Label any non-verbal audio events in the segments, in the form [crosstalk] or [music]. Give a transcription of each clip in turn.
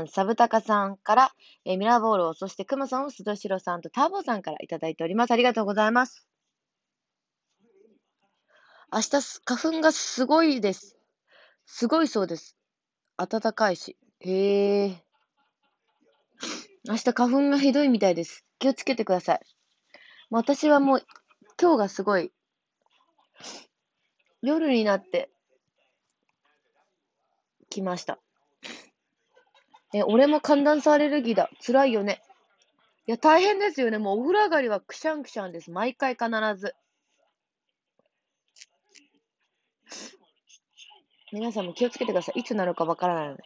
んサブタカさんから、えーミラーボールを、そしてクマさんを須藤ロさんとターボさんからいただいております。ありがとうございます。明日す、花粉がすごいです。すごいそうです。暖かいし。へえ。明日花粉がひどいみたいです。気をつけてください。もう私はもう、今日がすごい、夜になって、来ました。え、俺も寒暖差アレルギーだ。辛いよね。いや、大変ですよね。もうお風呂上がりはくしゃんくしゃんです。毎回必ず。皆さんも気をつけてください。いつなるかわからないので。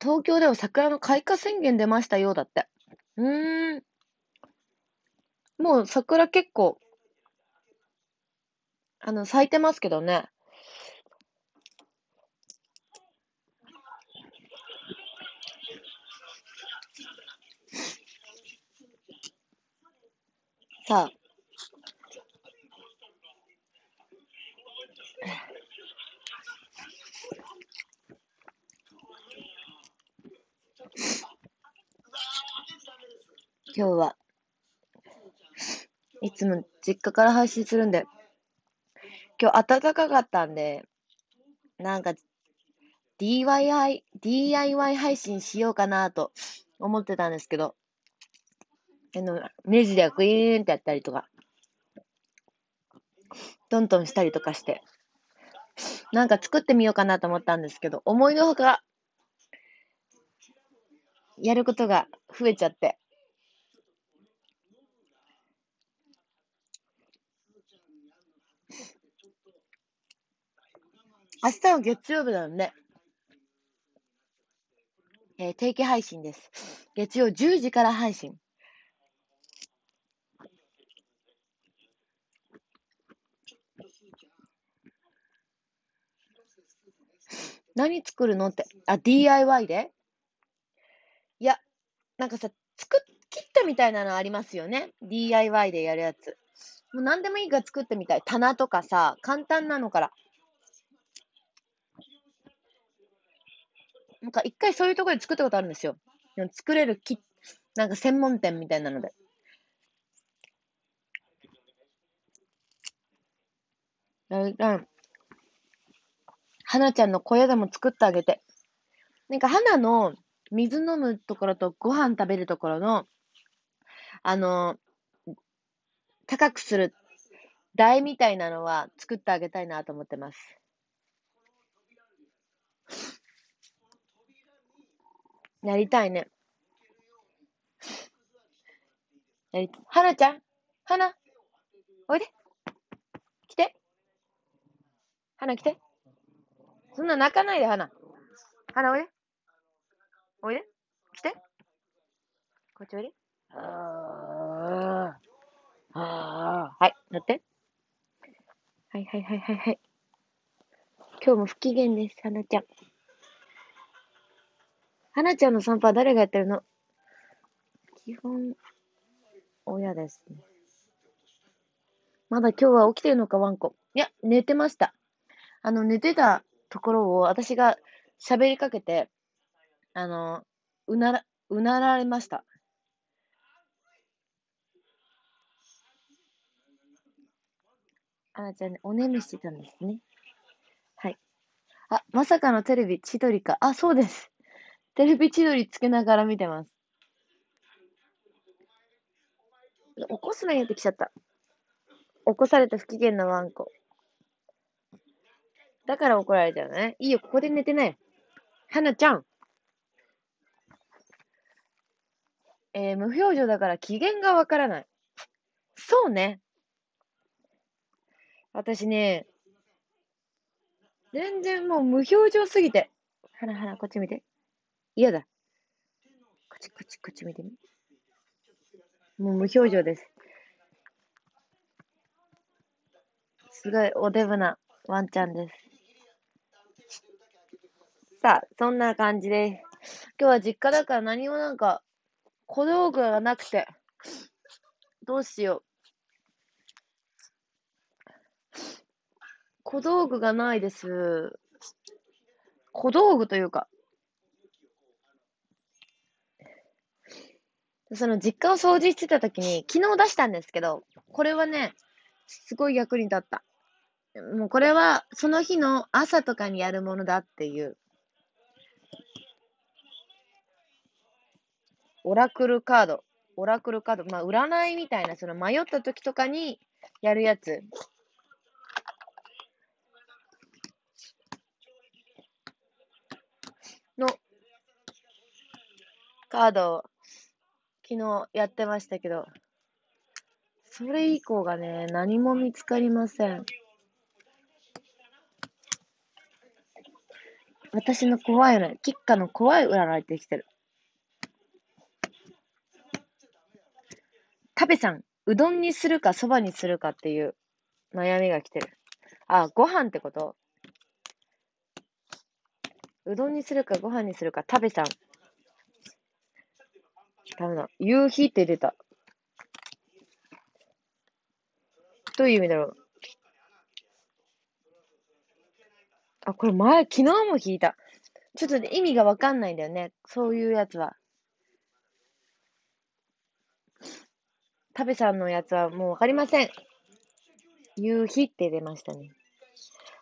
東京では桜の開花宣言出ましたよう、だって。うーん。もう桜結構、あの、咲いてますけどね。さあ。今日はいつも実家から配信するんで、今日暖かかったんで、なんか DIY、DIY 配信しようかなと思ってたんですけど、あの、ネジでグイーンってやったりとか、トントンしたりとかして、なんか作ってみようかなと思ったんですけど、思いのほか、やることが増えちゃって、明日は月曜日なんで、えー定期配信です。月曜10時から配信。何作るのって。あ、DIY で？いや、なんかさ、作っ、切ったみたいなのありますよね。DIY でやるやつ。もう何でもいいから作ってみたい。棚とかさ、簡単なのから。なんか一回そういうところで作ったことあるんですよ。でも作れるき、なんか専門店みたいなので。だだ花ちゃんの小屋でも作ってあげて。なんか花の水飲むところとご飯食べるところの、あの、高くする台みたいなのは作ってあげたいなと思ってます。やりたいね。やり、花ちゃん？花？おいで来て花来てそんな泣かないで、花。花おいでおいで来てこっちおいであーあーはい、乗って。はいはいはいはいはい。今日も不機嫌です、花ちゃん。花ちゃんの散歩は誰がやってるの？基本、親ですね。まだ今日は起きてるのか、ワンコ。いや、寝てました。あの、寝てたところを私が喋りかけて、あの、うなら、うなられました。花ちゃんね、お眠してたんですね。はい。あ、まさかのテレビ千鳥か。あ、そうです。テレビ千鳥つけながら見てます。起こすなよってきちゃった。起こされた不機嫌なワンコ。だから怒られちゃうのね。いいよ、ここで寝てない。花ちゃん。えー、無表情だから機嫌がわからない。そうね。私ね、全然もう無表情すぎて。花花、こっち見て。嫌だ。こっち、こっち、こっち見てみ。もう無表情です。すごいおデブなワンちゃんです。さあ、そんな感じで、今日は実家だから何もなんか小道具がなくて、どうしよう。小道具がないです。小道具というか、その実家を掃除してた時に、昨日出したんですけど、これはね、すごい役に立った。もうこれは、その日の朝とかにやるものだっていう。オラクルカード。オラクルカード。まあ、占いみたいな、その迷った時とかにやるやつ。のカードを昨日やってましたけど、それ以降がね、何も見つかりません。私の怖い占い、キッカの怖い占いってきてる。べさん、うどんにするかそばにするかっていう悩みが来てる。あ、ご飯ってこと？うどんにするかご飯にするか、食べさん。ダメだ。夕日って出た。どういう意味だろう？あ、これ前、昨日も聞いた。ちょっと意味がわかんないんだよね。そういうやつは。タベさんのやつはもうわかりません。夕日って出ましたね。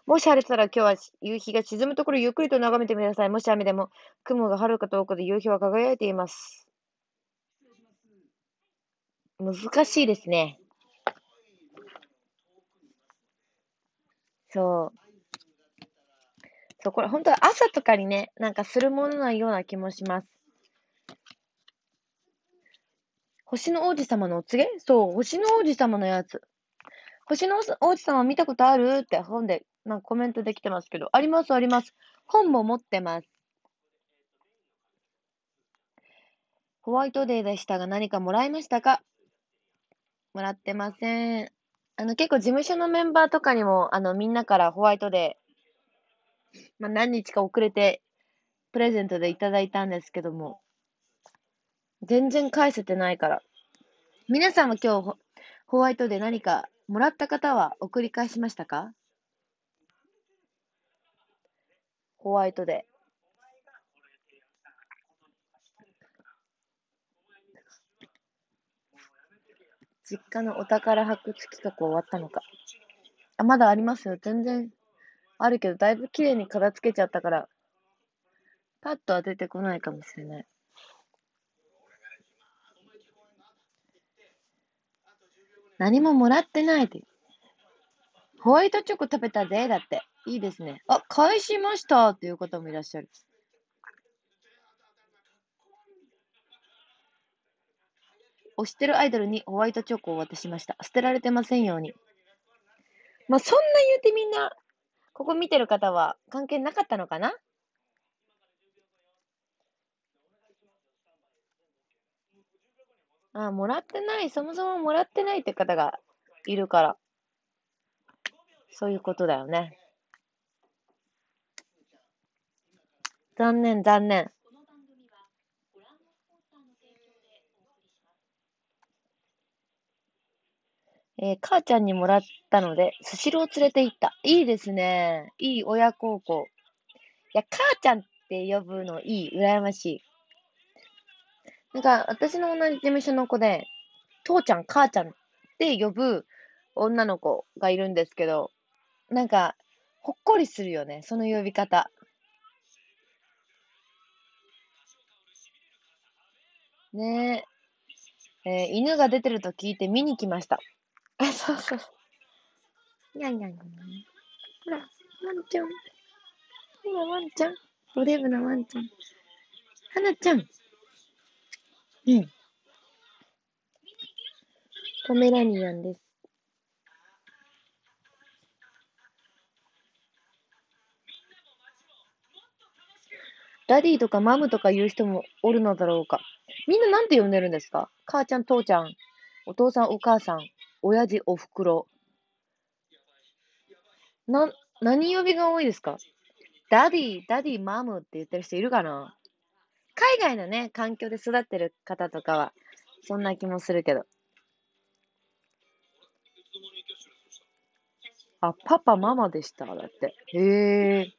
もし晴れたら今日は夕日が沈むところゆっくりと眺めてください。もし雨でも雲が遥か遠くで夕日は輝いています。難しいですね。そう。そう、これ本当は朝とかにね、なんかするものなような気もします。星の王子様のお告げ？そう、星の王子様のやつ。星の王子様見たことある？って本でなんかコメントできてますけど、あります、あります。本も持ってます。ホワイトデーでしたが何かもらいましたか？もらってません。あの、結構事務所のメンバーとかにも、あの、みんなからホワイトデー、まあ、何日か遅れて、プレゼントでいただいたんですけども、全然返せてないから。皆さんは今日、ホホワイトデー何かもらった方は送り返しましたか？ホワイトデー。実家のお宝発掘企画終わったのか。あ、まだありますよ。全然あるけど、だいぶ綺麗に片付けちゃったから、パッとは出てこないかもしれない。何ももらってないって。ホワイトチョコ食べたぜだって。いいですね。あ、返しましたっていう方もいらっしゃる。推してるアイドルにホワイトチョコを渡しました。捨てられてませんように。まあ、そんな言うてみんな、ここ見てる方は関係なかったのかな？あ、もらってない。そもそももらってないって方がいるから。そういうことだよね。残念、残念。えー、母ちゃんにもらったので、スシロー連れて行った。いいですね。いい親孝行。いや、母ちゃんって呼ぶのいい。羨ましい。なんか、私の同じ事務所の子で、父ちゃん、母ちゃんって呼ぶ女の子がいるんですけど、なんか、ほっこりするよね。その呼び方。ねえ。えー、犬が出てると聞いて見に来ました。あ、そうそう。にゃんにゃんにゃん。ほら、ワンちゃん。ほら、ワンちゃん。オレブのワンちゃん。はなちゃん。うん。ポメラニアンです。ダディとかマムとか言う人もおるのだろうか。みんななんて呼んでるんですか？母ちゃん、父ちゃん、お父さん、お母さん、親父、おふくろ。な、何呼びが多いですか？ダディ、ダディ、マムって言ってる人いるかな？海外のね、環境で育ってる方とかは、そんな気もするけど。あ、パパ、ママでした。だって。へえ。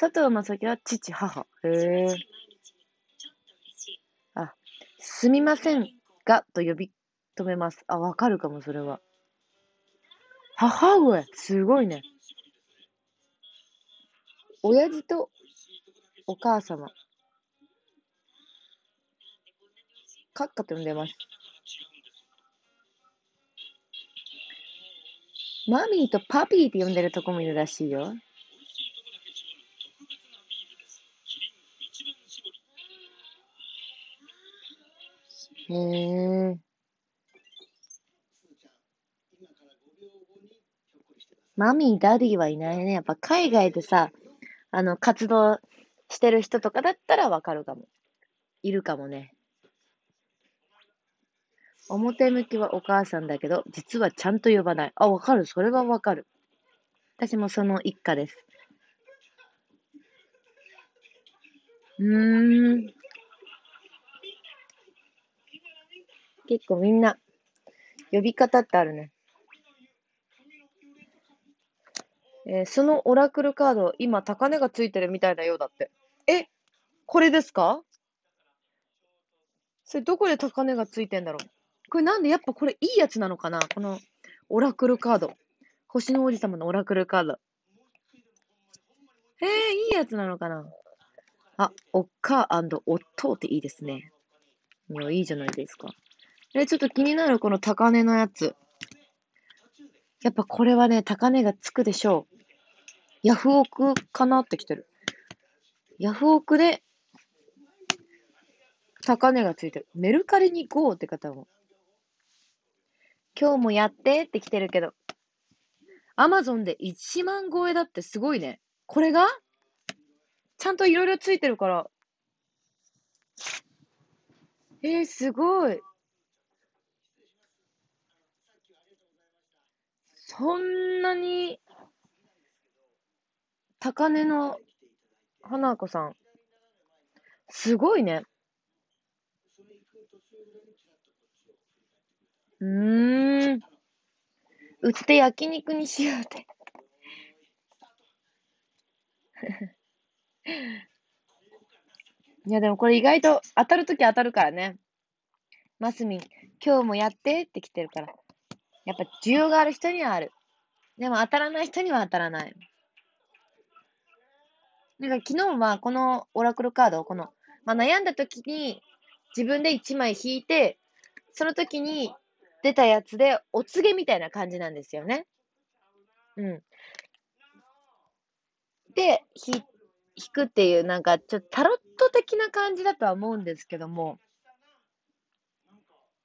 佐藤正樹は父、母。へえ。あ、すみませんがと呼び止めます。あ、わかるかも、それは。母上、すごいね。親父とお母様。カッカと呼んでます。マミーとパピーって呼んでるとこもいるらしいよ。へえ。マミー、ダディはいないね。やっぱ海外でさ、あの、活動してる人とかだったらわかるかも。いるかもね。表向きはお母さんだけど、実はちゃんと呼ばない。あ、わかる。それはわかる。私もその一家です。うーん。結構みんな、呼び方ってあるね。えーそのオラクルカード、今、高値がついてるみたいだよう、だって。え、これですか？それどこで高値がついてんだろう？これなんでやっぱこれいいやつなのかな？このオラクルカード。星の王子様のオラクルカード。えー、いいやつなのかな？あ、おっかおっとっていいですね。いや、いいじゃないですか。え、ちょっと気になるこの高値のやつ。やっぱこれはね、高値がつくでしょう。ヤフオクかなってきてる。ヤフオクで高値がついてる。メルカリに GO って方も。今日もやってって来てるけど。アマゾンで1万超えだってすごいね。これが？ちゃんといろいろついてるから。えー、すごい。そんなに高値の花子さん。すごいね。うーん。うちで焼肉にしようって。[laughs] いや、でもこれ意外と当たるとき当たるからね。マスミン、今日もやってって来てるから。やっぱ需要がある人にはある。でも当たらない人には当たらない。なんか昨日はこのオラクルカードをこの、まあ、悩んだ時に自分で1枚引いて、その時に出たやつでお告げみたいな感じなんですよね。うん。で、引くっていう、なんかちょっとタロット的な感じだとは思うんですけども、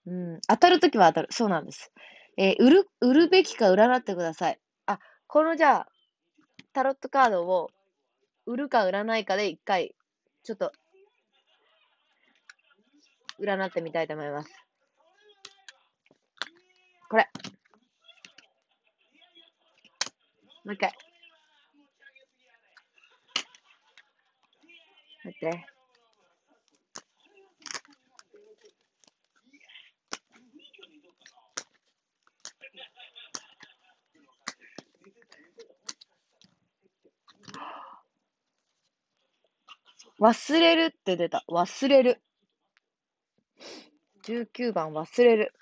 うん、当たるときは当たる。そうなんです。えー売る、売るべきか占ってください。あ、このじゃあ、タロットカードを売るか売らないかで一回、ちょっと、占ってみたいと思います。これ。もう一回。待って。忘れるって出た。忘れる。19番忘れる。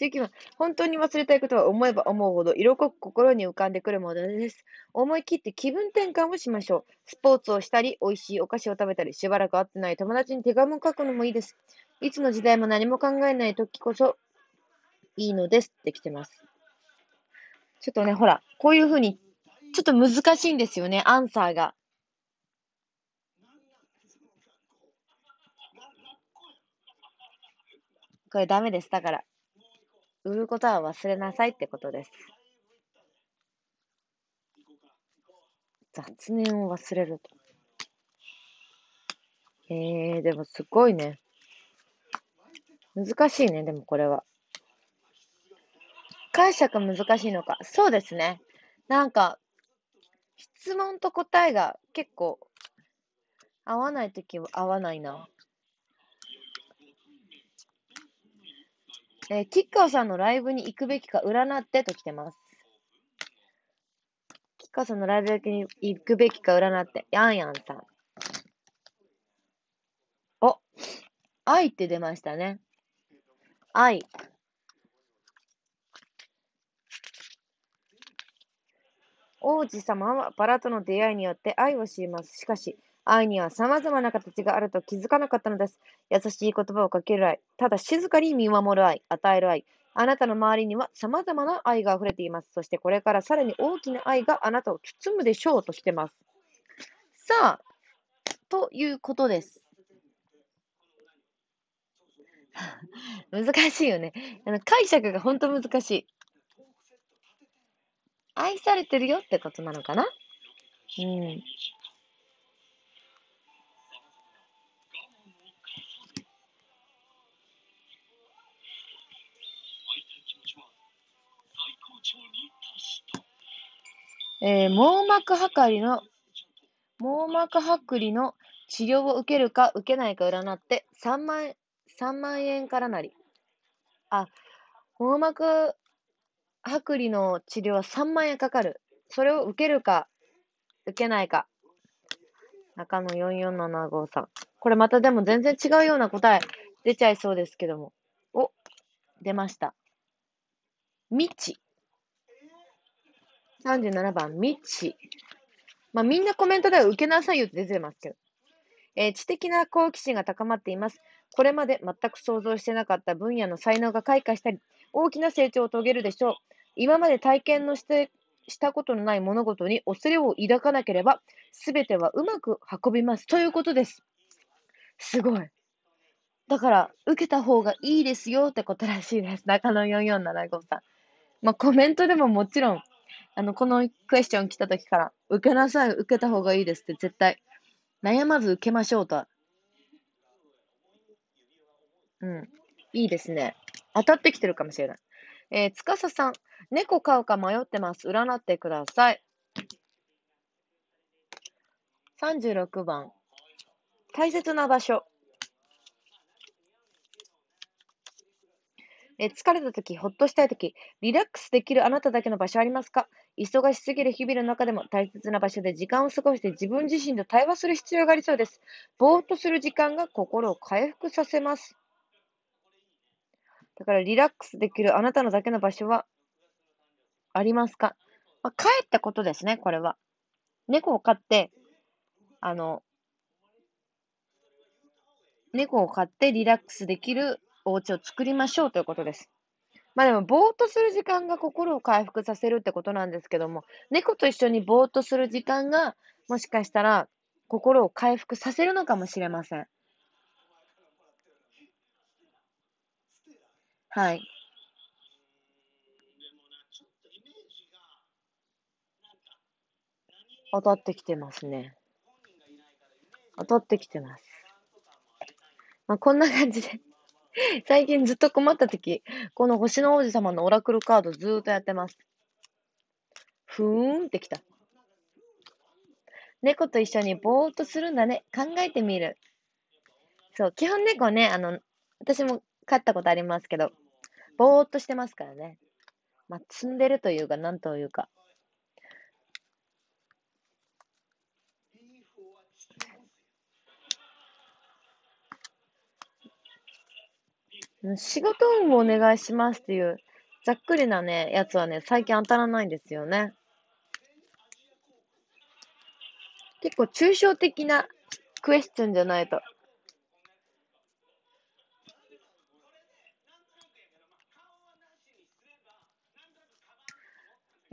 19番、本当に忘れたいことは思えば思うほど色濃く心に浮かんでくるものです。思い切って気分転換をしましょう。スポーツをしたり、美味しいお菓子を食べたり、しばらく会ってない友達に手紙を書くのもいいです。いつの時代も何も考えない時こそいいのですって来てます。ちょっとね、ほら、こういうふうに、ちょっと難しいんですよね、アンサーが。これダメです。だから、売ることは忘れなさいってことです。雑念を忘れると。えー、でもすごいね。難しいね、でもこれは。解釈難しいのか。そうですね。なんか、質問と答えが結構合わないときは合わないな。えー、キッカーさんのライブに行くべきか占ってと来てます。母さんのライブに行くべきか占って。やんやんさん。お、愛って出ましたね。愛。王子様はバラとの出会いによって愛を知ります。しかし、愛には様々な形があると気づかなかったのです。優しい言葉をかける愛。ただ静かに見守る愛。与える愛。あなたの周りには様々な愛が溢れています。そしてこれからさらに大きな愛があなたを包むでしょうとしてます。さあ、ということです。[laughs] 難しいよね。あの解釈が本当難しい。愛されてるよってことなのかな？うん。えー、網膜剥離の、網膜剥離の治療を受けるか受けないか占って3万円、3万円からなり。あ、網膜剥離の治療は3万円かかる。それを受けるか受けないか。中野4475さん。これまたでも全然違うような答え出ちゃいそうですけども。お、出ました。未知。37番、ミッチ。まあ、みんなコメントでは受けなさいよって出てますけど。えー、知的な好奇心が高まっています。これまで全く想像してなかった分野の才能が開花したり、大きな成長を遂げるでしょう。今まで体験のしてしたことのない物事に恐れを抱かなければ、すべてはうまく運びます。ということです。すごい。だから、受けた方がいいですよってことらしいです。中野4475さん。まあ、コメントでももちろんあの、このクエスチョン来た時から、受けなさい、受けた方がいいですって絶対、悩まず受けましょうと。うん。いいですね。当たってきてるかもしれない。えー、つかささん、猫飼うか迷ってます。占ってください。36番。大切な場所。え疲れた時、ほっとしたい時、リラックスできるあなただけの場所ありますか？忙しすぎる日々の中でも大切な場所で時間を過ごして自分自身と対話する必要がありそうです。ぼーっとする時間が心を回復させます。だからリラックスできるあなたのだけの場所はありますか、まあ、帰ったことですね、これは。猫を飼って、あの、猫を飼ってリラックスできるお家を作りましょうということです。まあでも、ぼーっとする時間が心を回復させるってことなんですけども、猫と一緒にぼーっとする時間が、もしかしたら心を回復させるのかもしれません。はい。当たってきてますね。当たってきてます。まあ、こんな感じで [laughs] 最近ずっと困った時、この星の王子様のオラクルカードずーっとやってます。ふーんってきた。猫と一緒にぼーっとするんだね。考えてみる。そう、基本猫ね、あの、私も飼ったことありますけど、ぼーっとしてますからね。まあ、積んでるというか、なんというか。仕事運をお願いしますっていう、ざっくりなね、やつはね、最近当たらないんですよね。結構抽象的なクエスチョンじゃないと。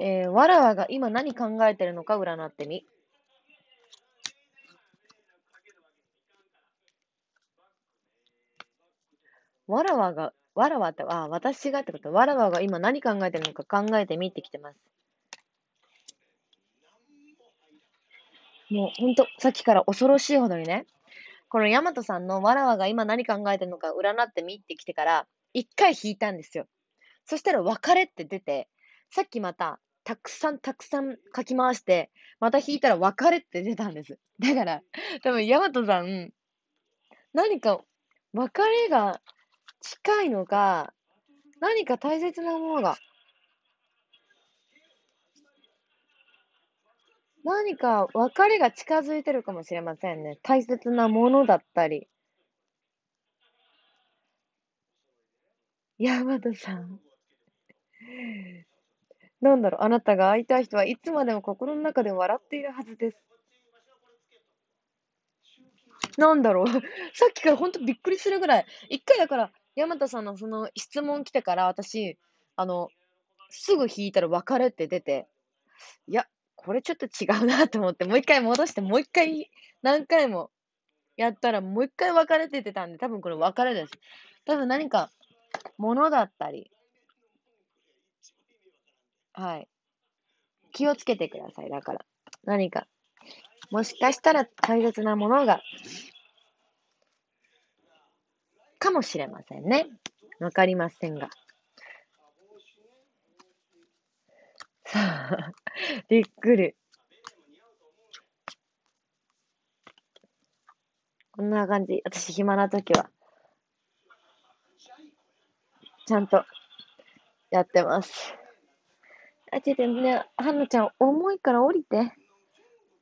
えー、わらわが今何考えてるのか占ってみ。わらわが、わらわって、あ、私がってこと、わらわが今何考えてるのか考えてみってきてます。もうほんと、さっきから恐ろしいほどにね、このヤマトさんのわらわが今何考えてるのか占ってみってきてから、一回引いたんですよ。そしたら別れって出て、さっきまた、たくさんたくさん書き回して、また引いたら別れって出たんです。だから、多分ヤマトさん、何か別れが近いのか、何か大切なものが何か別れが近づいてるかもしれませんね。大切なものだったり。山田さん。なんだろう、あなたが会いたい人はいつまでも心の中で笑っているはずです。なんだろう、[laughs] さっきからほんとびっくりするぐらい、一回だから、山田さんのその質問来てから、私、あの、すぐ引いたら別れって出て、いや、これちょっと違うなと思って、もう一回戻して、もう一回何回もやったら、もう一回別れって言ってたんで、多分これ別れです。多分何か、物だったり、はい。気をつけてください。だから。何か。もしかしたら大切なものが、かもしれませんね。わかりませんが。さあ、[laughs] びっくり。こんな感じ。私暇な時は、ちゃんとやってます。あ、ちょっとね、はなちゃん、重いから降りて。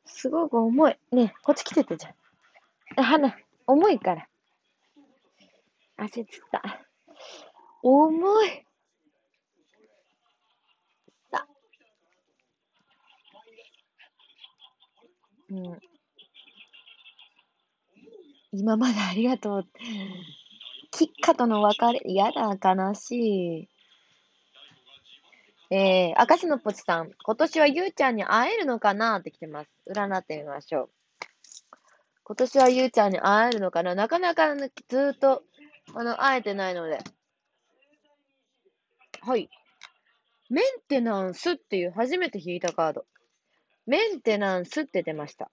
すごく重い。ねこっち来ててじゃん。はな、重いから。足つった。重い。さ。うん。今までありがとう。キッカとの別れ、やだ、悲しい。えー、赤石のポチさん、今年はゆうちゃんに会えるのかなって来てます。占ってみましょう。今年はゆうちゃんに会えるのかな？なかなか、ずっと、あの、会えてないので。はい。メンテナンスっていう初めて引いたカード。メンテナンスって出ました。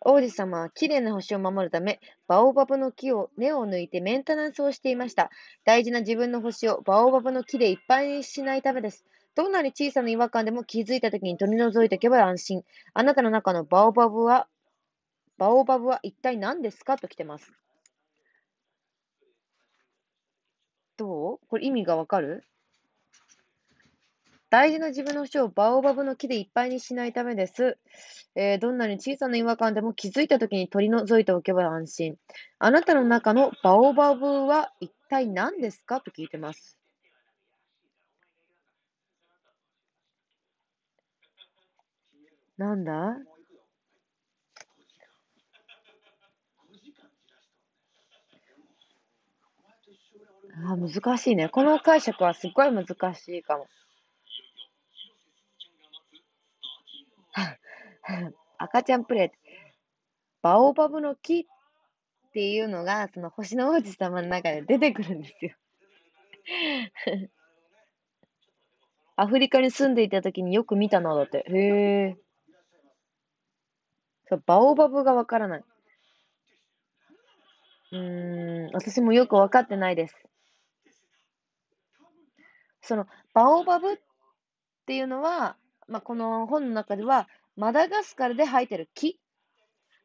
王子様は綺麗な星を守るため、バオバブの木を根を抜いてメンテナンスをしていました。大事な自分の星をバオバブの木でいっぱいにしないためです。どんなに小さな違和感でも気づいた時に取り除いておけば安心。あなたの中のバオバブは、バオバブは一体何ですかと来てます。どう？これ意味がわかる？大事な自分の星をバオバブの木でいっぱいにしないためです。えー、どんなに小さな違和感でも気づいたときに取り除いておけば安心。あなたの中のバオバブは一体何ですかと聞いてます。なんだ？あ難しいね。この解釈はすっごい難しいかも。[laughs] 赤ちゃんプレイ。バオバブの木っていうのが、その星の王子様の中で出てくるんですよ。[laughs] アフリカに住んでいた時によく見たのだって。へえ。そう、バオバブがわからない。うん、私もよくわかってないです。その、バオバブっていうのは、まあ、この本の中では、マダガスカルで生えてる木。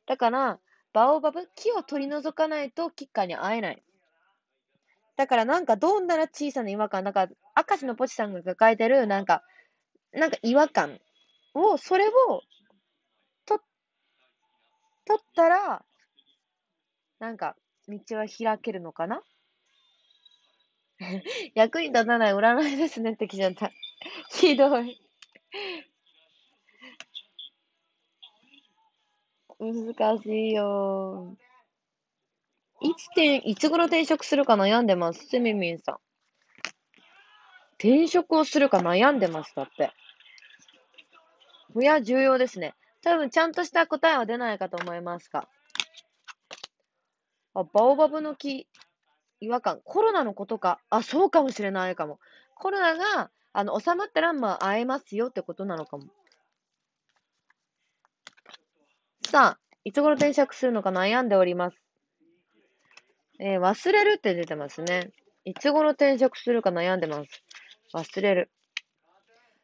だから、バオバブ、木を取り除かないとキッカーに会えない。だからなんかどんなら小さな違和感、なんか、明石のポチさんが抱えてる、なんか、なんか違和感を、それを、と、取ったら、なんか、道は開けるのかな？[laughs] 役に立たない占いですねって来ちゃった。[laughs] ひどい。難しいよ。いつていつ頃転職するか悩んでます？すみみんさん。転職をするか悩んでます。だって。いや、重要ですね。多分、ちゃんとした答えは出ないかと思いますが。あ、バオバブの木、違和感。コロナのことか。あ、そうかもしれないかも。コロナが、あの、収まったら、まあ、会えますよってことなのかも。さあ、いつ頃転職するのか悩んでおります。えー、忘れるって出てますね。いつ頃転職するか悩んでます。忘れる。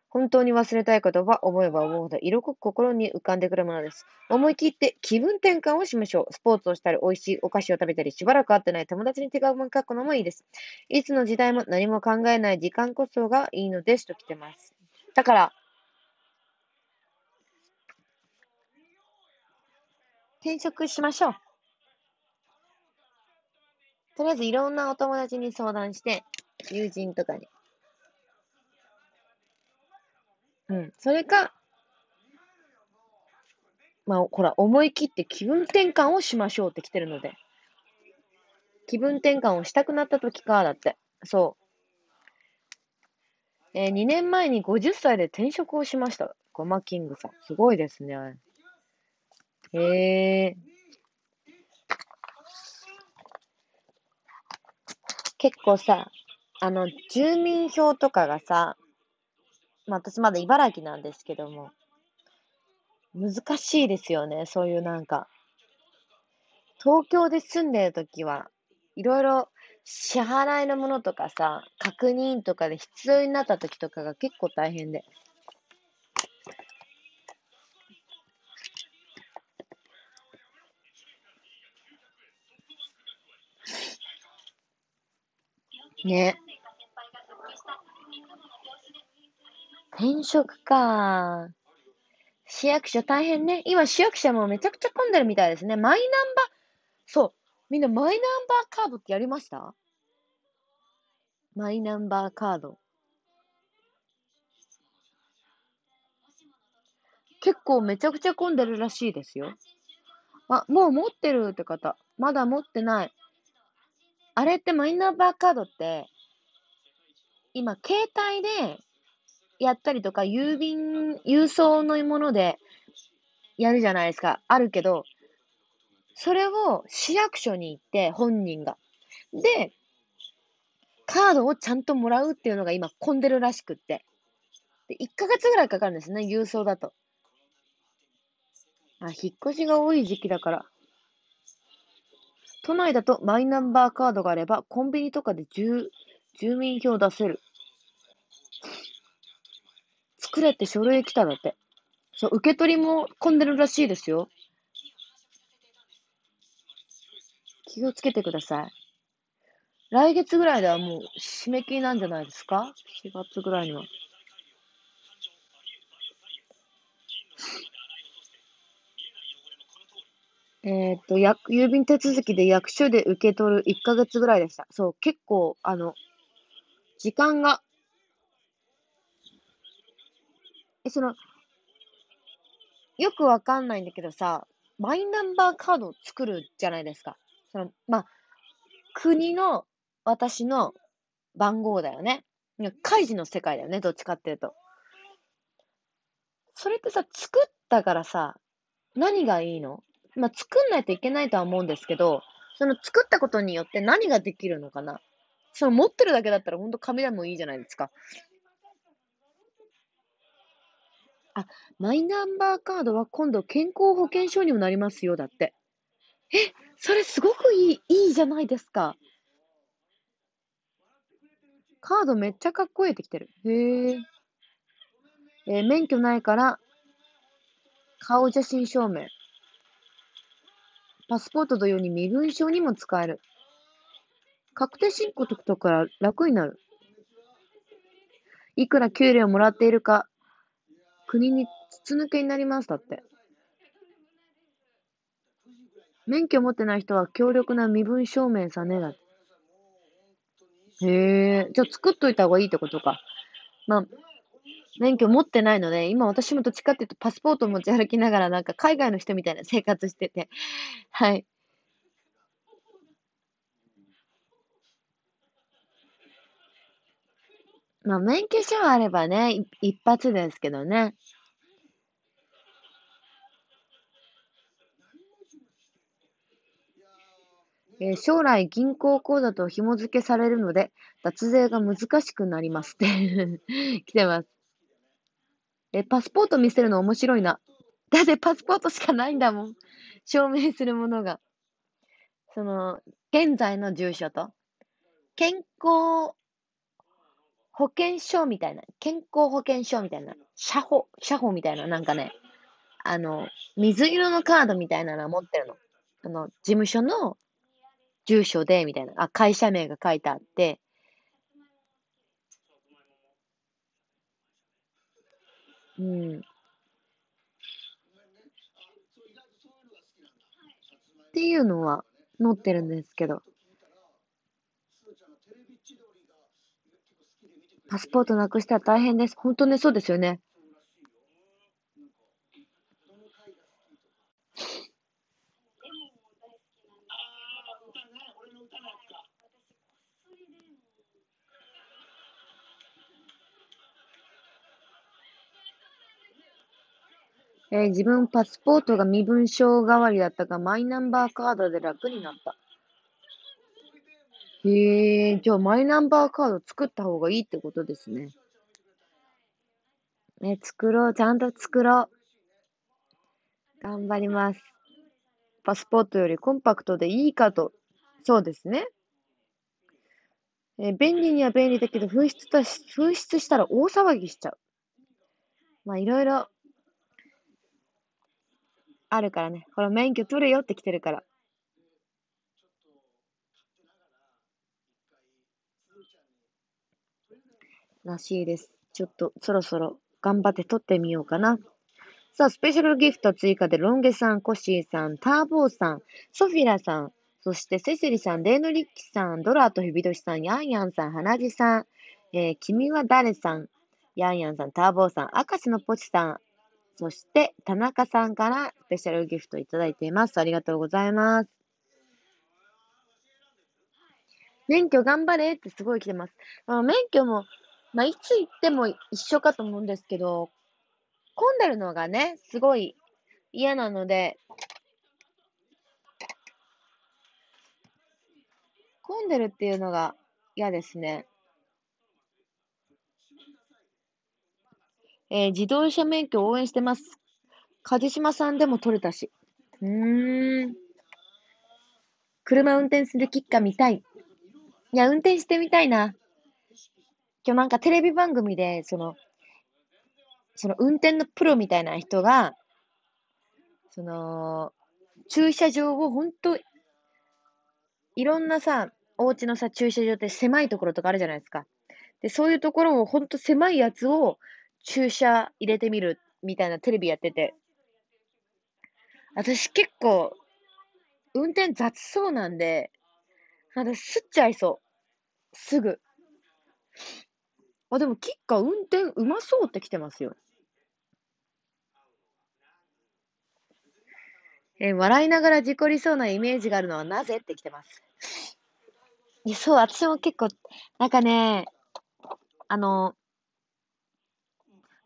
本当に忘れたいことは思えば思うほど色濃く心に浮かんでくるものです。思い切って気分転換をしましょう。スポーツをしたり、美味しいお菓子を食べたり、しばらく会ってない友達に手紙を書くのもいいです。いつの時代も何も考えない時間こそがいいのですと来てます。だから、転職しましょう。とりあえずいろんなお友達に相談して、友人とかに。うん。それか、まあ、ほら、思い切って気分転換をしましょうって来てるので。気分転換をしたくなった時か、だって。そう。えー、2年前に50歳で転職をしました。ゴマキングさん。すごいですね。へえ。結構さ、あの、住民票とかがさ、まあ私まだ茨城なんですけども、難しいですよね、そういうなんか。東京で住んでるときは、いろいろ支払いのものとかさ、確認とかで必要になった時とかが結構大変で。ね。転職か。市役所大変ね。今市役所もめちゃくちゃ混んでるみたいですね。マイナンバー、そう。みんなマイナンバーカードってやりました？マイナンバーカード。結構めちゃくちゃ混んでるらしいですよ。あ、もう持ってるって方。まだ持ってない。あれってマイナンバーカードって、今、携帯でやったりとか、郵便、郵送のものでやるじゃないですか。あるけど、それを市役所に行って、本人が。で、カードをちゃんともらうっていうのが今混んでるらしくって。で、1ヶ月ぐらいかかるんですね、郵送だと。あ、引っ越しが多い時期だから。都内だとマイナンバーカードがあれば、コンビニとかで住住民票出せる。作れって書類来ただって。そう、受け取りも混んでるらしいですよ。気をつけてください。来月ぐらいではもう締め切りなんじゃないですか ?4 月ぐらいには。えっ、と、郵便手続きで役所で受け取る1ヶ月ぐらいでした。そう、結構、あの、時間が、え、その、よくわかんないんだけどさ、マイナンバーカードを作るじゃないですか。その、まあ、国の私の番号だよね。開示の世界だよね、どっちかっていうと。それってさ、作ったからさ、何がいいの？まあ、作んないといけないとは思うんですけど、その作ったことによって何ができるのかなその持ってるだけだったら本当紙でもいいじゃないですか。あ、マイナンバーカードは今度健康保険証にもなりますよ、だって。え、それすごくいい、いいじゃないですか。カードめっちゃかっこいいってきてる。へえ。えー、免許ないから、顔写真証明。パスポート同様に身分証にも使える。確定申告とか楽になる。いくら給料もらっているか、国に筒抜けになります。だって。免許持ってない人は強力な身分証明さねだって。へえ、じゃあ作っといた方がいいってことか。まあ、免許持ってないので、今私もどっちかっていうとパスポート持ち歩きながらなんか海外の人みたいな生活してて、はい。まあ、免許証あればね、一発ですけどね。えー、将来銀行口座と紐付けされるので、脱税が難しくなりますって [laughs] 来てます。え、パスポート見せるの面白いな。だってパスポートしかないんだもん。証明するものが。その、現在の住所と、健康保険証みたいな、健康保険証みたいな、社保、社保みたいな、なんかね、あの、水色のカードみたいなの持ってるの。あの、事務所の住所で、みたいな、あ、会社名が書いてあって、うん。っていうのは載ってるんですけど、パスポートなくしたら大変です。本当ね、そうですよね。えー自分パスポートが身分証代わりだったが、マイナンバーカードで楽になった。へえ、じゃあマイナンバーカード作った方がいいってことですね。ね、作ろう。ちゃんと作ろう。頑張ります。パスポートよりコンパクトでいいかと。そうですね。え便利には便利だけど、紛失た、紛失したら大騒ぎしちゃう。まあ、いろいろあるからね。ほら、免許取れよって来てるから。らしいです。ちょっと、そろそろ頑張って取ってみようかな。さあ、スペシャルギフト追加で、ロンゲさん、コッシーさん、ターボーさん、ソフィラさん、そしてセシリさん、レイノリッキさん、ドラートヒビトシさん、ヤンヤンさん、ハナジさん、えー、君は誰さん、ヤンヤンさん、ターボーさん、明石のポチさん、そして田中さんからスペシャルギフトいただいています。ありがとうございます。免許頑張れってすごい来てます。あの免許も、まあ、いつ行っても一緒かと思うんですけど、混んでるのがね、すごい嫌なので、混んでるっていうのが嫌ですね。えー自動車免許応援してます。梶島さんでも取れたし。うーん。車運転するキッカー見たい。いや、運転してみたいな。今日なんかテレビ番組で、その、その運転のプロみたいな人が、その、駐車場を本当いろんなさ、お家のさ、駐車場って狭いところとかあるじゃないですか。で、そういうところを本当狭いやつを駐車入れてみるみたいなテレビやってて。私結構、運転雑そうなんで、私すっちゃいそう。すぐ。あ、でも、キッカ運転うまそうって来てますよ。え笑いながら事故りそうなイメージがあるのはなぜって来てます。いや、そう、私も結構、なんかね、あの、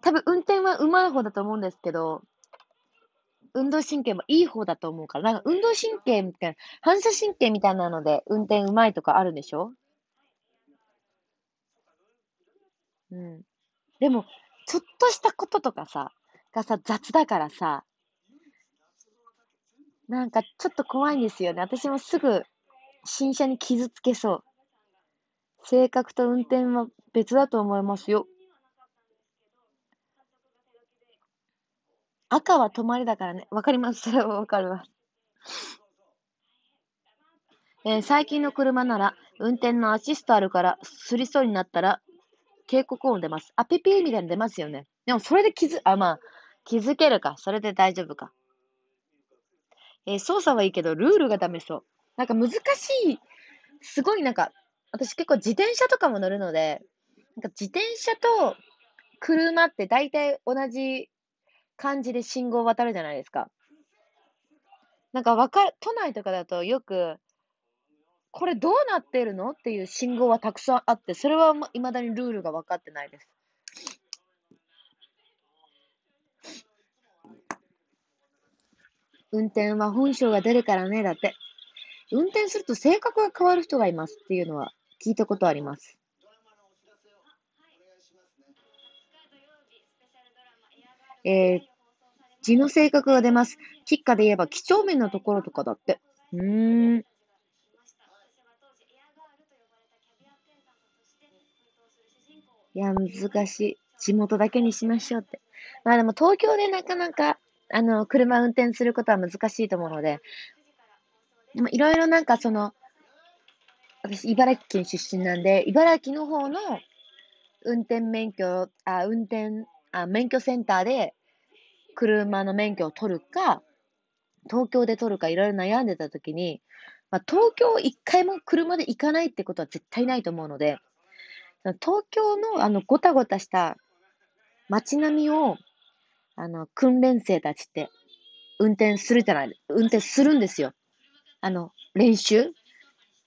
多分運転は上手い方だと思うんですけど、運動神経もいい方だと思うから、なんか運動神経みたいな、反射神経みたいなので運転上手いとかあるんでしょ？うん。でも、ちょっとしたこととかさ、がさ、雑だからさ、なんかちょっと怖いんですよね。私もすぐ新車に傷つけそう。性格と運転は別だと思いますよ。赤は止まりだからね。わかります。それはわかります。えー最近の車なら、運転のアシストあるから、すりそうになったら、警告音出ます。あ、ピピーみたいなの出ますよね。でも、それで気づ、あ、まあ、気づけるか。それで大丈夫か。えー操作はいいけど、ルールがダメそう。なんか難しい、すごいなんか、私結構自転車とかも乗るので、なんか自転車と車って大体同じ感じで信号を渡るじゃないですか。なんかわか、都内とかだとよく、これどうなってるのっていう信号はたくさんあって、それはいまだにルールが分かってないです。運転は本性が出るからね、だって。運転すると性格が変わる人がいますっていうのは聞いたことあります。えー、字の性格が出ます。キッカで言えば、几帳面のところとかだって。うーん。いや、難しい。地元だけにしましょうって。まあでも東京でなかなか、あの、車運転することは難しいと思うので、でもいろいろなんかその、私、茨城県出身なんで、茨城の方の運転免許、あ、運転、あ、免許センターで車の免許を取るか、東京で取るかいろいろ悩んでた時に、まあ、東京一回も車で行かないってことは絶対ないと思うので、東京のあのごたごたした街並みを、あの、訓練生たちって運転するじゃない、運転するんですよ。あの、練習。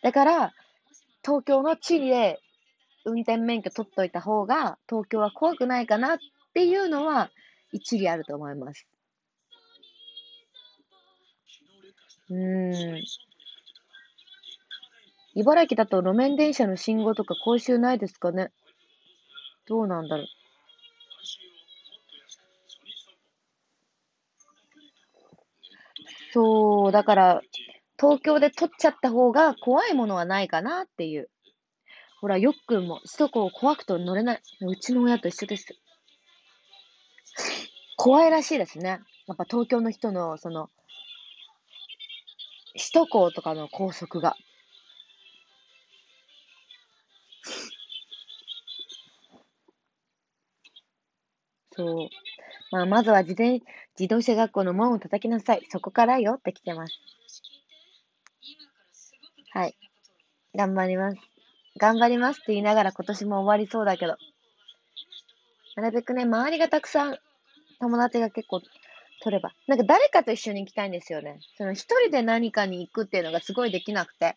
だから、東京の地理で運転免許取っといた方が、東京は怖くないかなっていうのは、一理あると思います。うん。茨城だと路面電車の信号とか講習ないですかねどうなんだろう。そう、だから、東京で取っちゃった方が怖いものはないかなっていう。ほら、よっくんも首都高怖くて乗れない。うちの親と一緒です。怖いらしいですね。やっぱ東京の人の、その、首都高とかの高速が。そう。まあ、まずは自転、自動車学校の門を叩きなさい。そこからよって来てます。はい。頑張ります。頑張りますって言いながら今年も終わりそうだけど。なるべくね、周りがたくさん友達が結構取れば。なんか誰かと一緒に行きたいんですよね。その一人で何かに行くっていうのがすごいできなくて。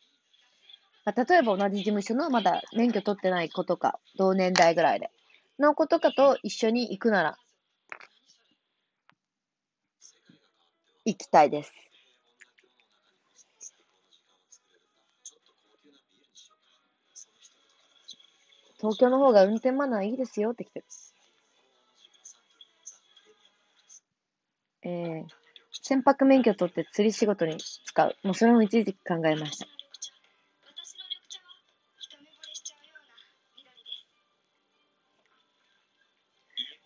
まあ、例えば同じ事務所のまだ免許取ってない子とか、同年代ぐらいで、の子とかと一緒に行くなら、行きたいです。東京の方が運転マナーいいですよって来てる。えー、船舶免許取って釣り仕事に使う。もうそれも一時期考えました。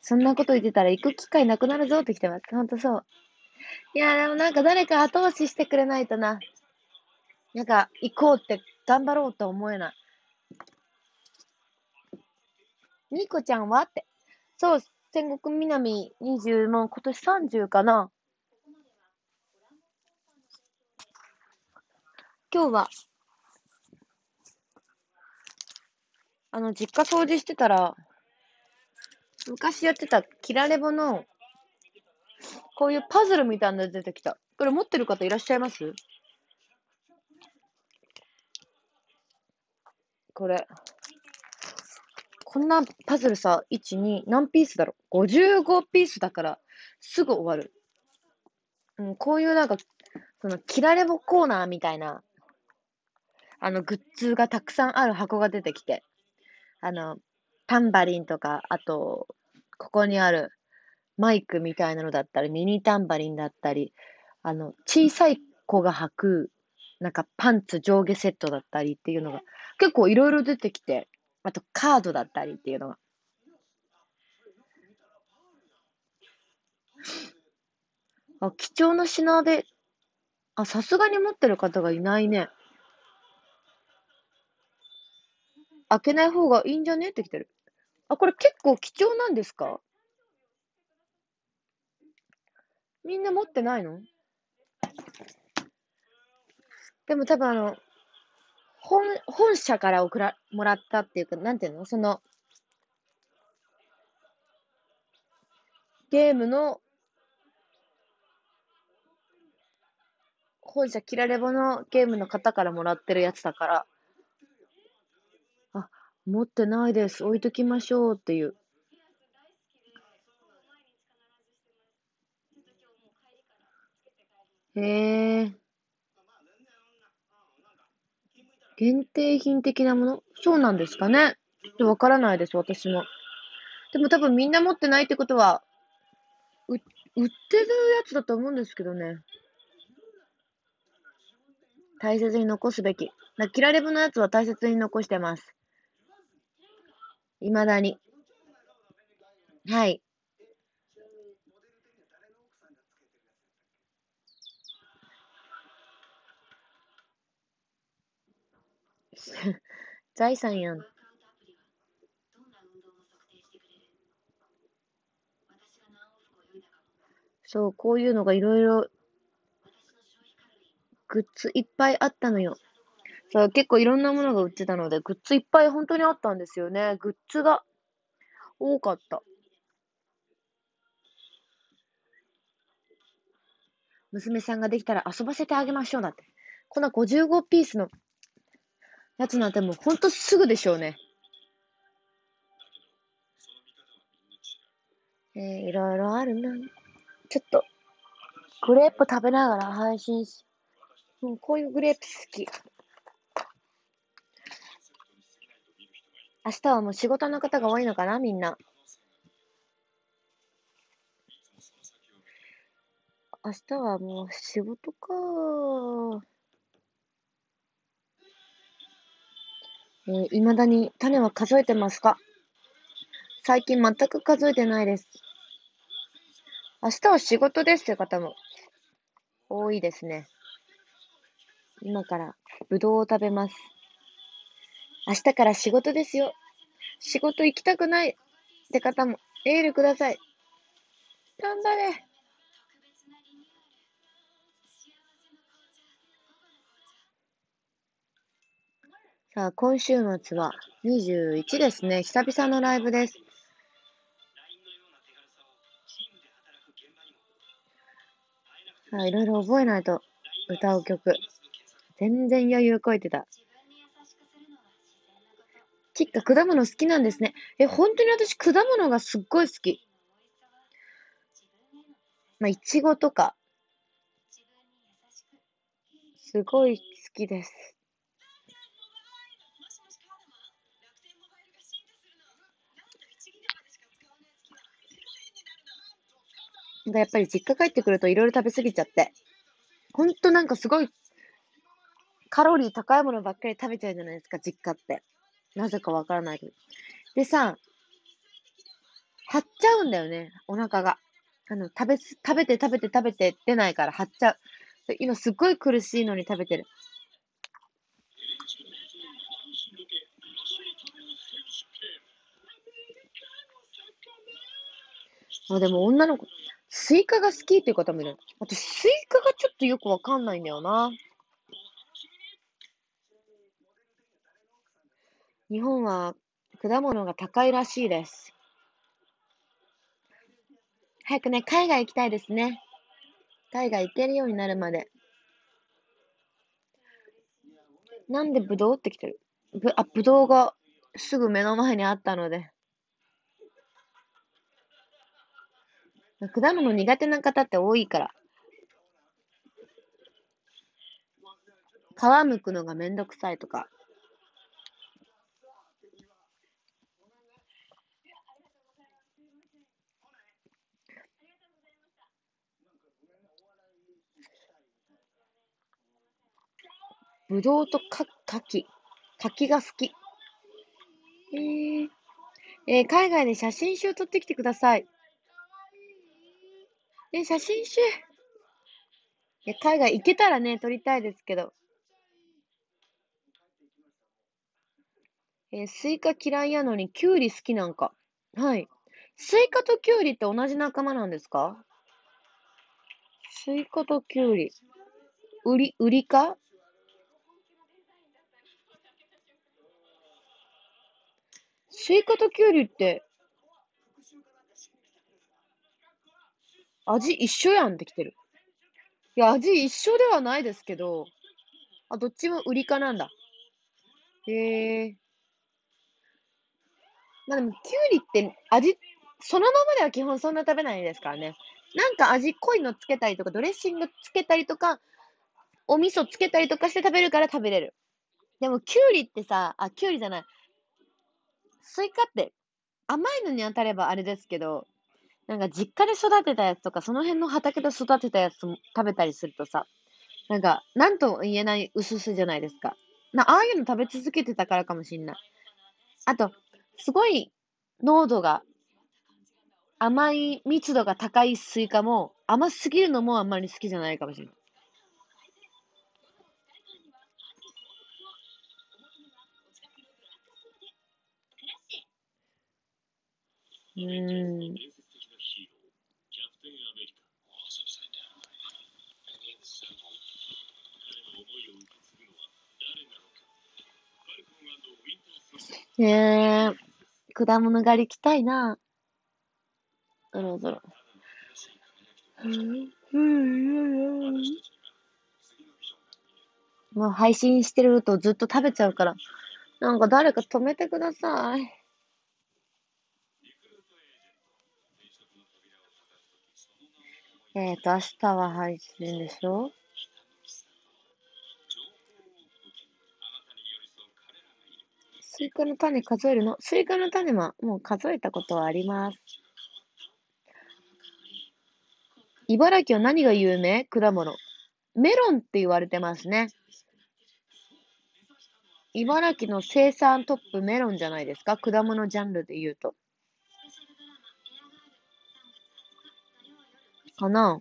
そんなこと言ってたら行く機会なくなるぞって来てます。ほんとそう。いや、でもなんか誰か後押ししてくれないとな。なんか行こうって頑張ろうと思えない。ニコちゃんは？って。そう、戦国南20、も今年30かな。今日は、あの、実家掃除してたら、昔やってたキラレボの、こういうパズルみたいなの出てきた。これ持ってる方いらっしゃいます？これ。こんなパズルさ、1、2、何ピースだろう ?55 ピースだから、すぐ終わる。うん、こういうなんか、その、切られぼコーナーみたいな、あの、グッズがたくさんある箱が出てきて、あの、タンバリンとか、あと、ここにあるマイクみたいなのだったり、ミニタンバリンだったり、あの、小さい子が履く、なんかパンツ上下セットだったりっていうのが結構いろいろ出てきて、あとカードだったりっていうのが。あ、貴重な品で、あ、さすがに持ってる方がいないね。開けない方がいいんじゃねって来てる。あ、これ結構貴重なんですか？みんな持ってないの？でも多分あの、本、本社から送ら、もらったっていうか、なんていうの？その、ゲームの、本社キラレボのゲームの方からもらってるやつだから、あ、持ってないです。置いときましょうっていう。へえ。限定品的なもの？そうなんですかねちょっとわからないです、私も。でも多分みんな持ってないってことは、売ってるやつだと思うんですけどね。大切に残すべき。なキラレブのやつは大切に残してます。未だに。はい。財産やん。そう、こういうのがいろいろグッズいっぱいあったのよ。そう、結構いろんなものが売ってたので、グッズいっぱい本当にあったんですよね。グッズが多かった。娘さんができたら遊ばせてあげましょうだって。こんな55ピースのやつなんてもうほんとすぐでしょうね。えー、いろいろあるな。ちょっと、グレープ食べながら配信し、もうこういうグレープ好き。明日はもう仕事の方が多いのかな、みんな。明日はもう仕事か。えー、未だに種は数えてますか？最近全く数えてないです。明日は仕事ですって方も多いですね。今からぶどうを食べます。明日から仕事ですよ。仕事行きたくないって方もエールください。頑張れ。さあ、今週末は21ですね。久々のライブです。さあ、いろいろ覚えないと歌う曲。全然余裕こいてた。キッカ、果物好きなんですね。え、本当に私、果物がすっごい好き。まあ、いちごとか、すごい好きです。がやっぱり実家帰ってくるといろいろ食べ過ぎちゃって、ほんとなんかすごいカロリー高いものばっかり食べちゃうじゃないですか、実家って。なぜかわからないけど。でさ、張っちゃうんだよね、お腹が。あの、食べ、食べて食べて食べて出ないから張っちゃう。今すっごい苦しいのに食べてる。あ、でも女の子、スイカが好きっていう方もいる。私、スイカがちょっとよくわかんないんだよな。日本は果物が高いらしいです。早くね、海外行きたいですね。海外行けるようになるまで。なんでブドウって来てる？ぶあ、ブドウがすぐ目の前にあったので。果物苦手な方って多いから。皮むくのがめんどくさいとか。ぶどうとか、柿。柿が好き。えー、えー、海外で写真集を撮ってきてください。え、写真集。いや、海外行けたらね、撮りたいですけど。えー、スイカ嫌いやのに、キュウリ好きなんか。はい。スイカとキュウリって同じ仲間なんですか？スイカとキュウリ。ウリ、ウリ科？スイカとキュウリって味一緒やんってきてる。いや、味一緒ではないですけど、あ、どっちもウリ科なんだ。へえ。まあでも、キュウリって味、そのままでは基本そんな食べないですからね。なんか味濃いのつけたりとか、ドレッシングつけたりとか、お味噌つけたりとかして食べるから食べれる。でも、キュウリってさ、あ、キュウリじゃない。スイカって甘いのに当たればあれですけど、なんか実家で育てたやつとか、その辺の畑で育てたやつも食べたりするとさ、なんか、なんとも言えない薄々じゃないですか。な、ああいうの食べ続けてたからかもしんない。あと、すごい濃度が、甘い密度が高いスイカも、甘すぎるのもあんまり好きじゃないかもしれない。うん。ねえ、果物狩り行きたいな。そろそろ。もう配信してるとずっと食べちゃうから。なんか誰か止めてください。えっ、ー、と、明日は配信でしょ？スイカの種数えるの？スイカの種はもう数えたことはあります。茨城は何が有名？果物。メロンって言われてますね。茨城の生産トップメロンじゃないですか？果物ジャンルで言うと。かな？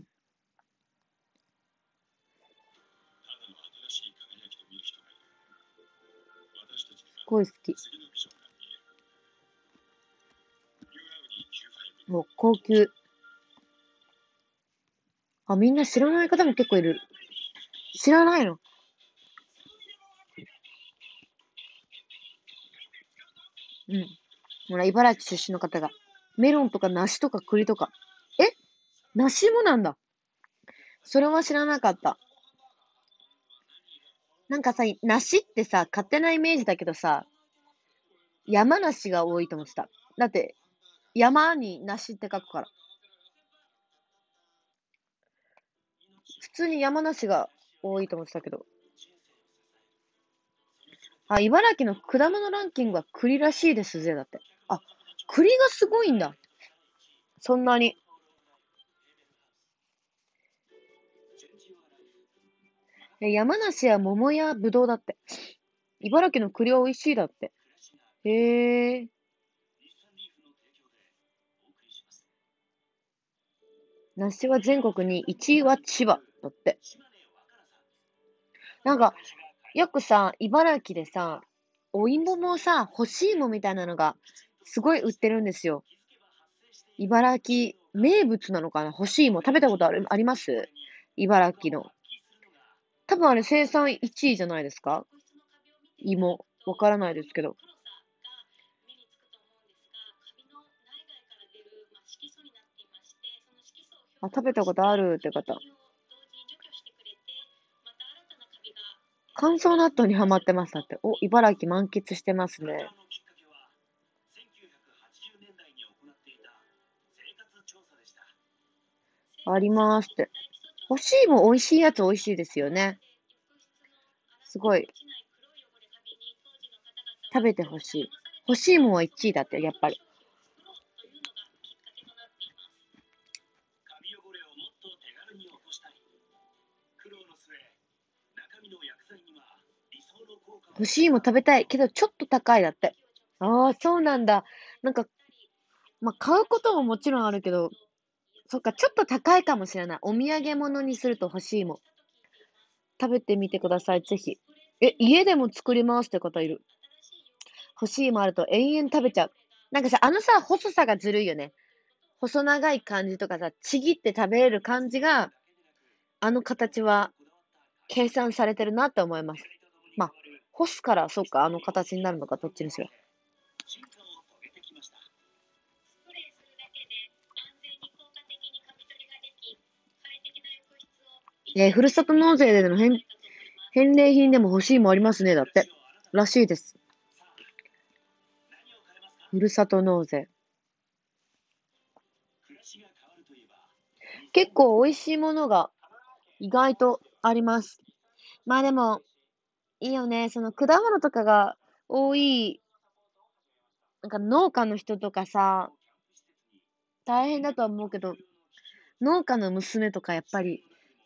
ごい好き。もう高級。あ、みんな知らない方も結構いる。知らないの？うん。ほら、茨城出身の方が。メロンとか梨とか栗とか。え？梨もなんだ。それは知らなかった。なんかさ、梨ってさ、勝手なイメージだけどさ、山梨が多いと思ってた。だって、山に梨って書くから。普通に山梨が多いと思ってたけど。あ、茨城の果物ランキングは栗らしいですぜ、だって。あ、栗がすごいんだ。そんなに。山梨は桃やぶどうだって。茨城の栗は美味しいだって。へえ。梨は全国に1位は千葉だって。なんか、よくさ、茨城でさ、お芋もさ、干し芋みたいなのがすごい売ってるんですよ。茨城名物なのかな？干し芋。食べたことある？あります？茨城の。多分あれ生産1位じゃないですか？芋。わからないですけど。あ、食べたことあるって方。乾燥納豆にハマってます。だって。お、茨城満喫してますね。ありますって。干し芋美味しいやつ美味しいですよね。すごい。食べてほしい。干し芋は1位だって、やっぱり。干し芋食べたいけど、ちょっと高いだって。ああ、そうなんだ。なんか、まあ、買うことももちろんあるけど、そっか、ちょっと高いかもしれない。お土産物にすると干し芋。食べてみてください、ぜひ。え、家でも作りますって方いる。干し芋あると延々食べちゃう。なんかさ、あのさ、細さがずるいよね。細長い感じとかさ、ちぎって食べれる感じが、あの形は計算されてるなって思います。まあ、干すから、そっか、あの形になるのか、どっちにしろ。えー、ふるさと納税での返返礼品でも欲しいもありますね、だって。らしいです。ふるさと納税。結構美味しいものが意外とあります。まあでも、いいよね。その果物とかが多い、なんか農家の人とかさ、大変だとは思うけど、農家の娘とかやっぱり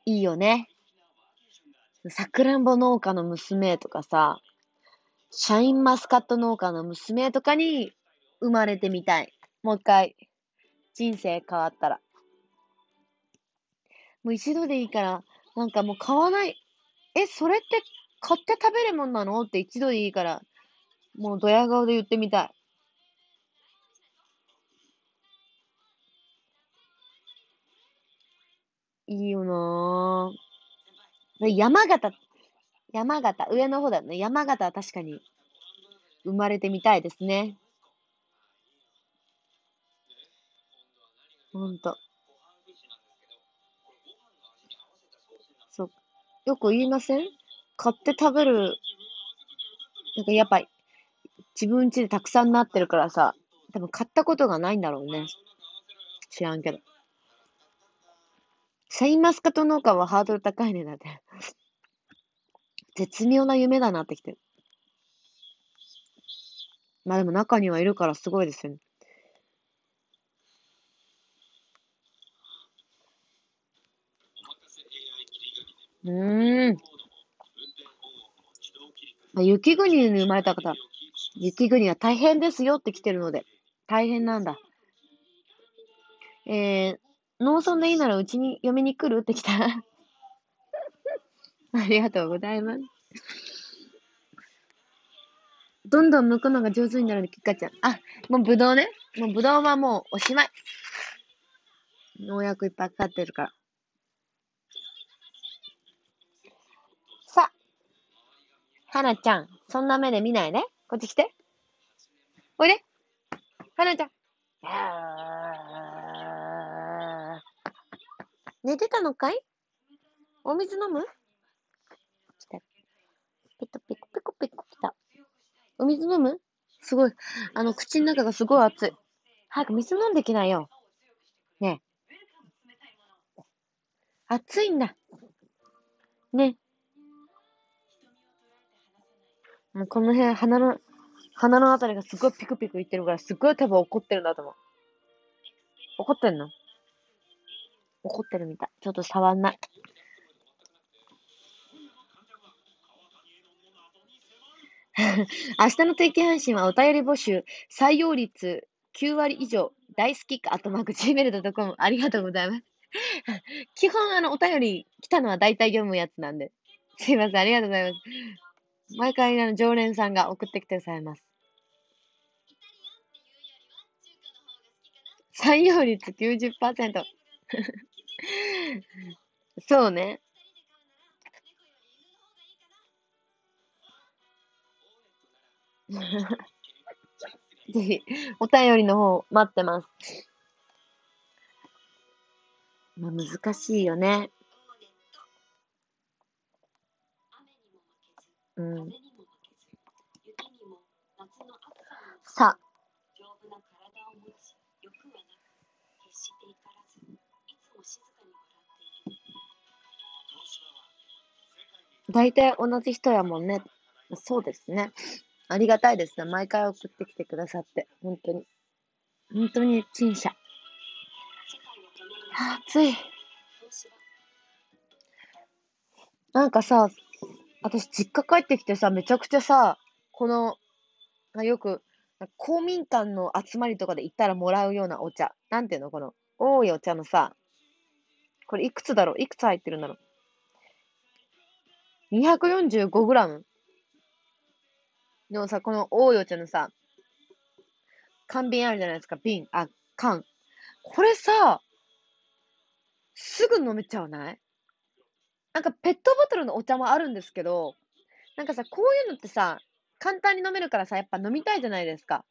いいよね。さくらんぼ農家の娘とかさ、シャインマスカット農家の娘とかに生まれてみたい。もう一回、人生変わったら。もう一度でいいから、なんかもう買わない。え、それって買って食べるもんなの？って一度でいいから、もうドヤ顔で言ってみたい。いいよなぁ。山形、山形、上の方だよね。山形は確かに。生まれてみたいですね。ほんと。そう。よく言いません？買って食べる。なんかやっぱ、自分家でたくさんなってるからさ、多分買ったことがないんだろうね。知らんけど。シャインマスカット農家はハードル高いね、だって。絶妙な夢だなってきてる。まあでも中にはいるからすごいですよね。うん。まあ、雪国に生まれた方、雪国は大変ですよって来てるので、大変なんだ。えー、農村でいいならうちに嫁に来る？って来た。[laughs] ありがとうございます。どんどん剥くのが上手になるの、キカちゃん。あ、もうぶどうね。もうぶどうはもうおしまい。農薬いっぱいかかってるから。さあ。はなちゃん、そんな目で見ないね。こっち来て。おいで。はなちゃん。寝てたのかい？お水飲む？来た。ペコペコペコペコ来た。お水飲む？すごい。あの、口の中がすごい熱い。早く水飲んできなよ。ねえ。熱いんだ。ね。もうこの辺、鼻の、鼻のあたりがすごいピクピクいってるから、すごい多分怒ってるんだと思う。怒ってんの？怒ってるみたい。ちょっと触んない。[laughs] 明日の定期配信はお便り募集、採用率9割以上、大好きか、あとマーク gmail.com ありがとうございます。[laughs] 基本、あの、お便り来たのは大体読むやつなんで。すいません、ありがとうございます。毎回、あの、常連さんが送ってきてくださいます。採用率90%。そうね。[laughs] ぜひ、お便りの方待ってます。まあ、難しいよね。うん。さあ。大体同じ人やもんね。そうですね。ありがたいですね。毎回送ってきてくださって。本当に。本当に陳謝。暑い。なんかさ、私実家帰ってきてさ、めちゃくちゃさ、この、よく、公民館の集まりとかで行ったらもらうようなお茶。なんていうの？この、多いお茶のさ、これいくつだろう？いくつ入ってるんだろう？245g のさ、この大いお茶のさ、缶瓶あるじゃないですか、瓶、あ、缶。これさ、すぐ飲めちゃわない？なんかペットボトルのお茶もあるんですけど、なんかさ、こういうのってさ、簡単に飲めるからさ、やっぱ飲みたいじゃないですか。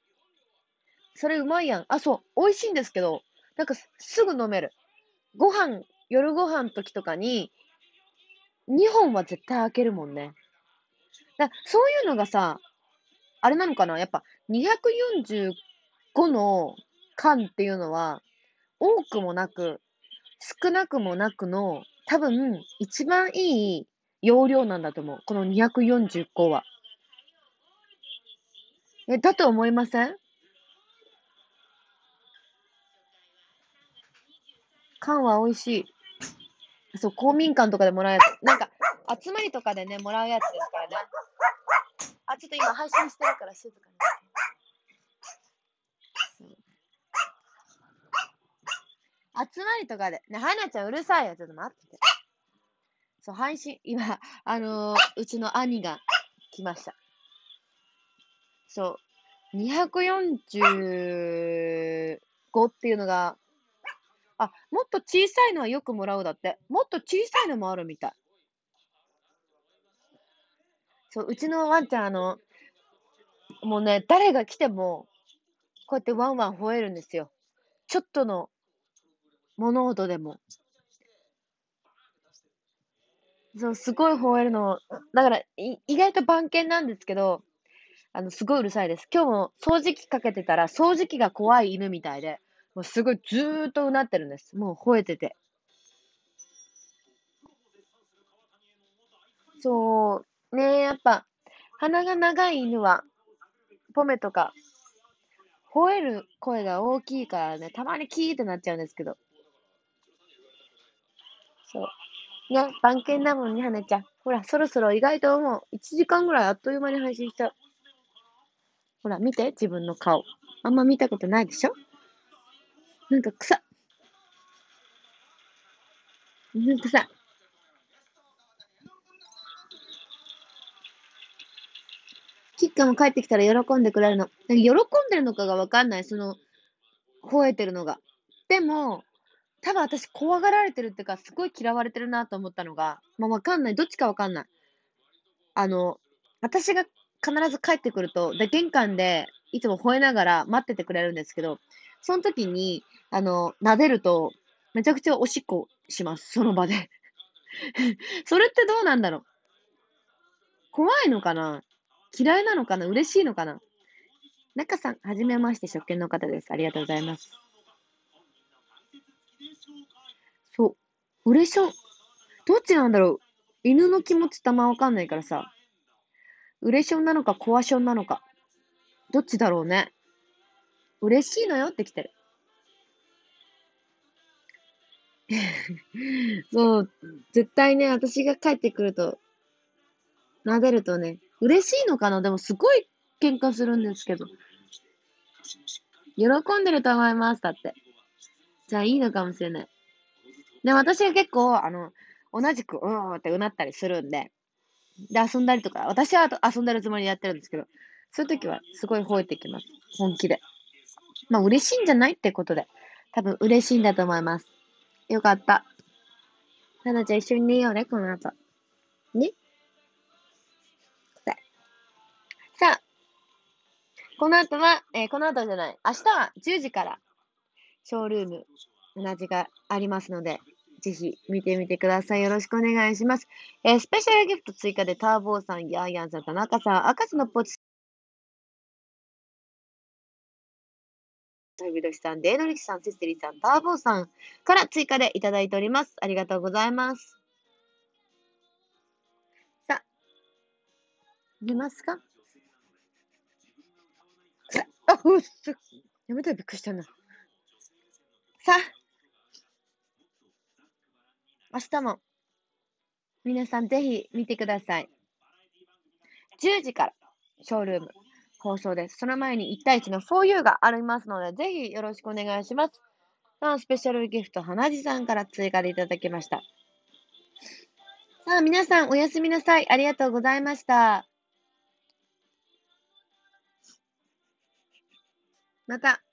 それうまいやん。あ、そう、美味しいんですけど、なんかすぐ飲める。ご飯、夜ご飯時とかに、2本は絶対開けるもんね。だそういうのがさ、あれなのかな？やっぱ245の缶っていうのは、多くもなく、少なくもなくの、多分、一番いい容量なんだと思う。この240個は。え、だと思いません？缶は美味しい。そう、公民館とかでもらうやつ。なんか、集まりとかでね、もらうやつですからね。あ、ちょっと今配信してるから静かに。集まりとかで。ね、はなちゃんうるさいよ。ちょっと待ってて。そう、配信、今、あのー、うちの兄が来ました。そう、245っていうのが、あ、もっと小さいのはよくもらうだって。もっと小さいのもあるみたい。そう、うちのワンちゃん、あの、もうね、誰が来ても、こうやってワンワン吠えるんですよ。ちょっとの物音でも。そう、すごい吠えるの。だから、い意外と番犬なんですけど、あの、すごいうるさいです。今日も掃除機かけてたら、掃除機が怖い犬みたいで、もうすごいずーっとうなってるんです。もう吠えてて。そう、ねやっぱ、鼻が長い犬は、ポメとか、吠える声が大きいからね、たまにキーってなっちゃうんですけど。そう。ね、番犬だもんね、はなちゃん。ほら、そろそろ意外ともう1時間ぐらいあっという間に配信しちゃう。ほら、見て、自分の顔。あんま見たことないでしょ？なんか草。なんかさ、キッカも帰ってきたら喜んでくれるの。喜んでるのかがわかんない、その、吠えてるのが。でも、多分私怖がられてるっていうか、すごい嫌われてるなと思ったのが、まあ、わかんない。どっちかわかんない。あの、私が必ず帰ってくると、で、玄関でいつも吠えながら待っててくれるんですけど、その時に、あの、撫でると、めちゃくちゃおしっこします。その場で。[laughs] それってどうなんだろう怖いのかな？嫌いなのかな？嬉しいのかな？中さん、はじめまして、職権の方です。ありがとうございます。そう。嬉しょ、どっちなんだろう？犬の気持ちたまわかんないからさ。嬉しょなのか、怖しょなのか。どっちだろうね。嬉しいのよって来てる。[laughs] そう、絶対ね、私が帰ってくると、撫でるとね、嬉しいのかな？でもすごい喧嘩するんですけど。喜んでると思います。だって。じゃあいいのかもしれない。で、私が結構、あの、同じく、うーんってうなったりするんで、で、遊んだりとか、私は遊んでるつもりでやってるんですけど、そういう時はすごい吠えてきます。本気で。まあ、嬉しいんじゃないってことで。多分嬉しいんだと思います。よかった。ななちゃん一緒に寝ようね、この後。ね？さあ、この後は、えー、この後じゃない、明日は10時から、ショールーム、同じがありますので、ぜひ見てみてください。よろしくお願いします。えー、スペシャルギフト追加でターボーさん、ヤーヤンさん、田中さん、赤瀬のポチタビドシさん、デーノリキさん、セステリーさん、ターボーさんから追加でいただいております。ありがとうございます。さあ、見ますか？さあ、うっす。やめたらびっくりしたな。さあ、明日も皆さんぜひ見てください。10時からショールーム放送です。その前に1対1の 4U がありますので、ぜひよろしくお願いします。さあ、スペシャルギフト、花地さんから追加でいただきました。さあ、皆さんおやすみなさい。ありがとうございました。また、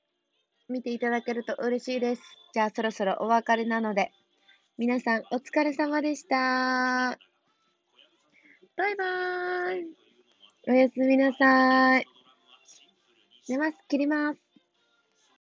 見ていただけると嬉しいです。じゃあ、そろそろお別れなので、皆さんお疲れ様でした。バイバーイ。おやすみなさい。寝ます。切ります。